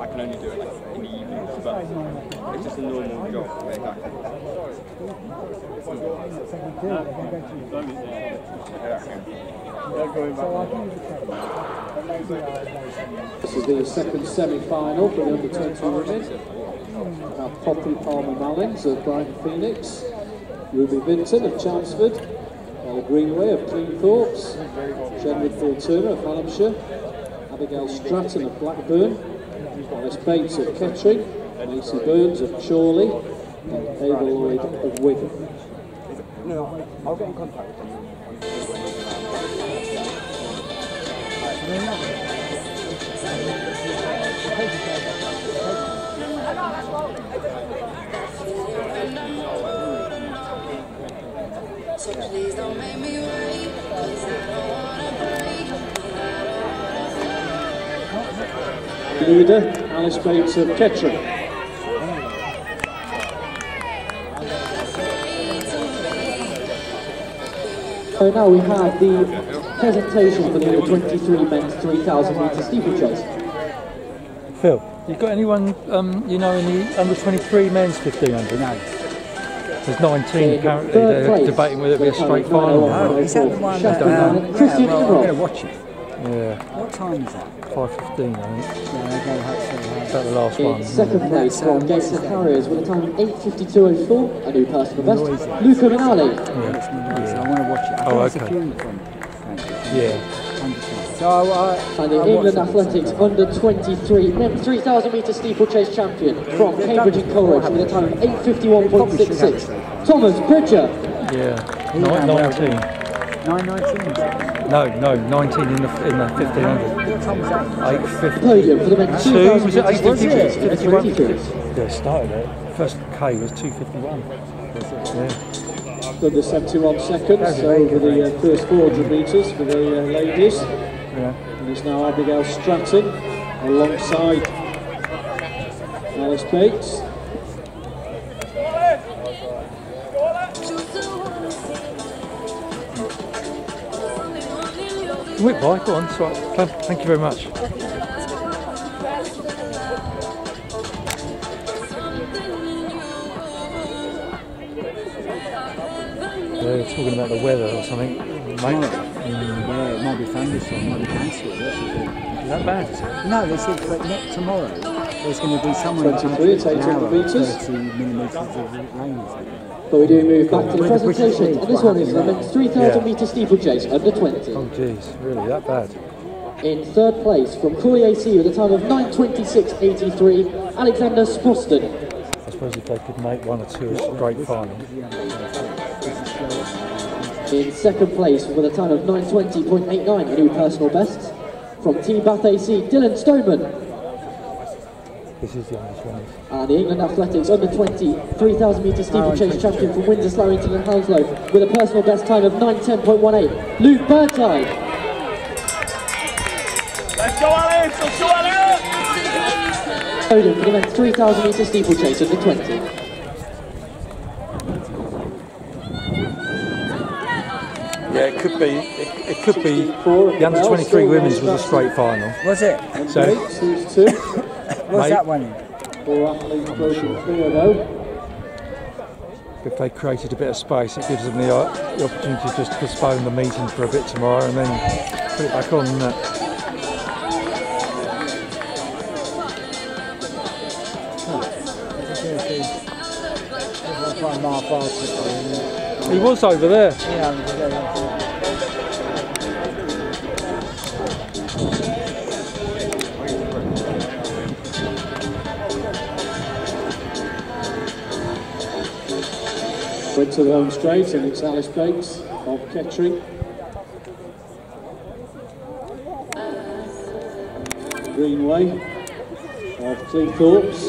I can only do it like in the evenings, but it's just a normal job. This is the second semi-final for the under 20 women. We have Poppy Palmer Mallings of Brighton Phoenix, Ruby Vinton of Chelmsford, Ella Greenway of Cleethorpes, Jen Whitfield Turner of Hallamshire, Abigail Stratton of Blackburn, Alice Bates of Kettering, Macy Burns of Chorley, and Ava Lloyd of Wigan. No, I'll get in contact with you. So please don't make me break. Leader, Alice Bates of Kettering. So now we have the presentation for the under 23 men's 3000 metre steeplechase. Phil, you got anyone um, you know in the under 23 men's 1500? No. There's 19 apparently. They're place debating whether it'll be a straight final. Nolan. Is that the one that, Sheffield um, United. Christian yeah, well, I'm going to watch it. Yeah, What time is that? 5:15 I think. Yeah, okay, hopefully. Is that the last one? In second place from uh, Gateshead Harriers with a time of 8.52.04, a new personal best, Noisy. Luca Minali. So I want to watch it. I Oh, think it's a okay. film from Yeah. So uh, I, And the I England watched it. Athletics under 23 men's 3000 metre steeplechase champion from they've Cambridge and Coleridge with a time of Probably should have 8.51.66. Thomas Bridger. Yeah. He Ni- ran well, 19. 919. No, no, 19 in the in the 1500. What time was that? 850. Podium for the men's Two, 2000 was it metres 851? steeplechase. 53 figures. Yeah, it started it. First K was 251. Yeah. Under 71 seconds over the uh, first 400 metres for the uh, ladies. Yeah. And it's now Abigail Stratton alongside Alice Bates. Whip by, go on. It's right. Thank- you very much. They're talking about the weather or something, mate. Yeah, it might be thunderstorm, it might be cancelled. That's the thing. Is that bad? No, they said for next tomorrow there's going to be somewhere 23, an 800 hour, 30 millimetres of rain. But we do move back to the Where's the British presentation. And this one is the men's 3000 Yeah. metre steeplechase under 20. Oh, jeez, really, that bad? In third place from Crawley AC with a time of 9.26.83, Alexander Spuston. I suppose if they could make one or two it's a straight final. In second place with a time of 9.20.89, a new personal best. From Team Bath AC, Dylan Stoneman. This is the honest one. And the England Athletics under 20 3000 metre steeplechase champion from Windsor, Slough, Eton and Hounslow with a personal best time of 9.10.18, Luke Burnside. Let's go, Alice! Let's go, Alice! Podium for the men's 3000 metre steeplechase under 20. Yeah, it could be. It, it could be. The under 23 women's was a straight final. Was it? So Bates, two. Was Mate. that one in? Four athletes broken clear though. if they created a bit of space, it gives them the, uh, the opportunity to just postpone the meeting for a bit tomorrow and then put it back on. Uh, Quite Mark Bartlett. he was over there. Yeah, Went to the home straight and it's Alice Bates of Kettering. Greenway of Cleethorpes.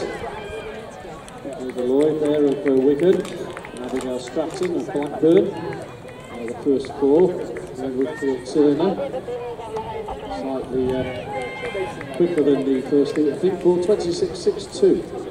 The Lloyd there of uh, Wigan. Abigail Stratton of Blackburn. Uh, the first four. Edward Turner. Slightly uh, quicker than the first eight, I think, 4.26.62.